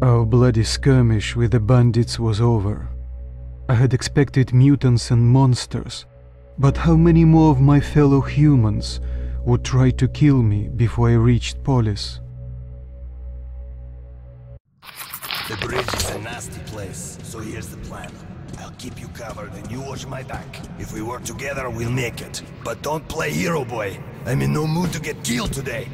Our bloody skirmish with the bandits was over. I had expected mutants and monsters, but how many more of my fellow humans would try to kill me before I reached Polis? The bridge is a nasty place, so here's the plan. I'll keep you covered and you watch my back. If we work together, we'll make it. But don't play hero boy. I'm in no mood to get killed today.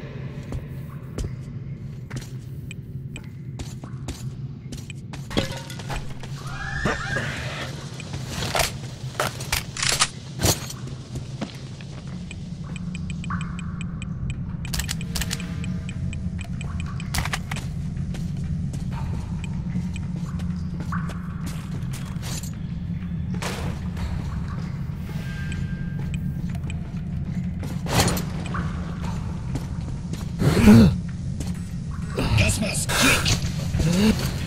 Gasmask, kick!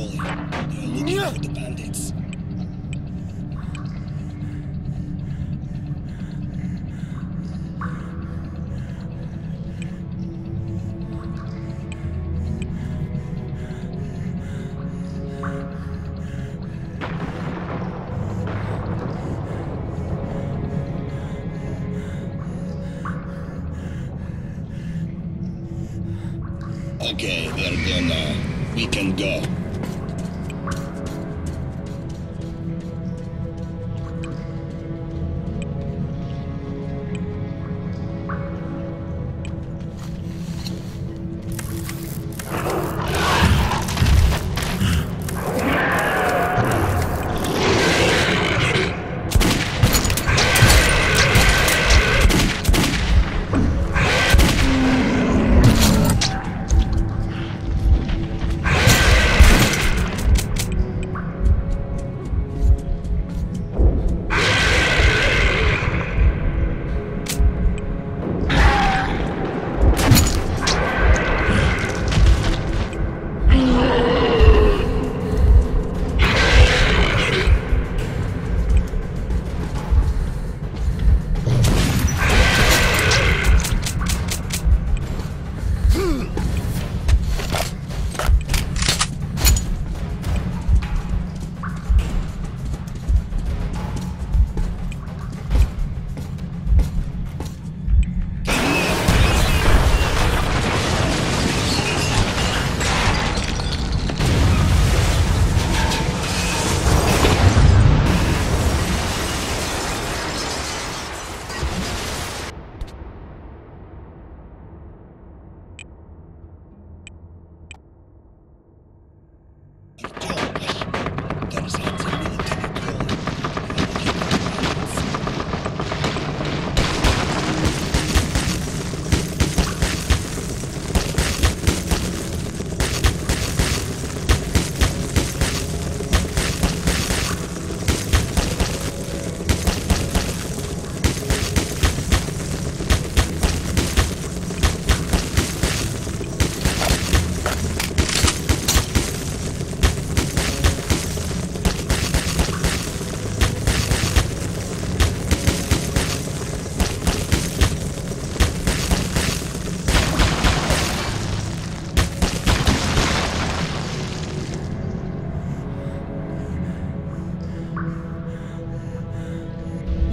They're looking for the bandits. Okay, they're there now. We can go.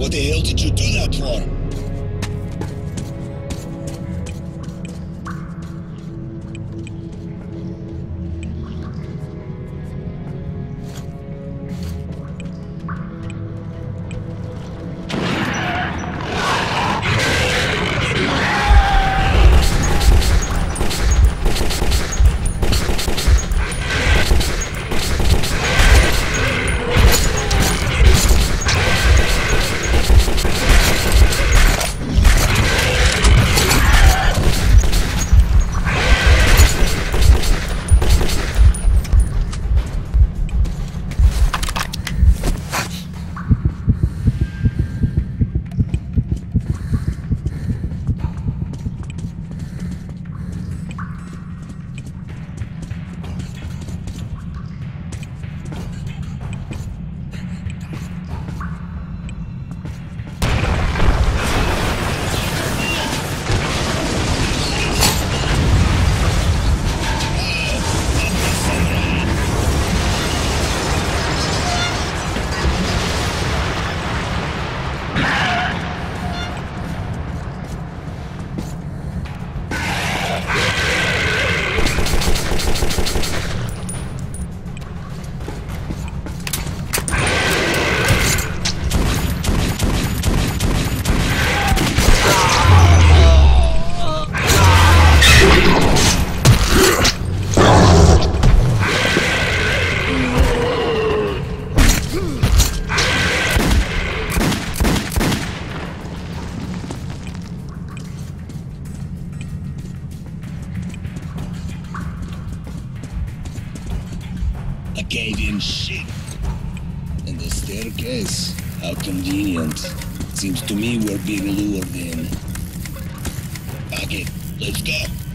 What the hell did you do that for? Yeah. A cave-in shit. And the staircase. How convenient. Seems to me we're being lured in. Okay, let's go.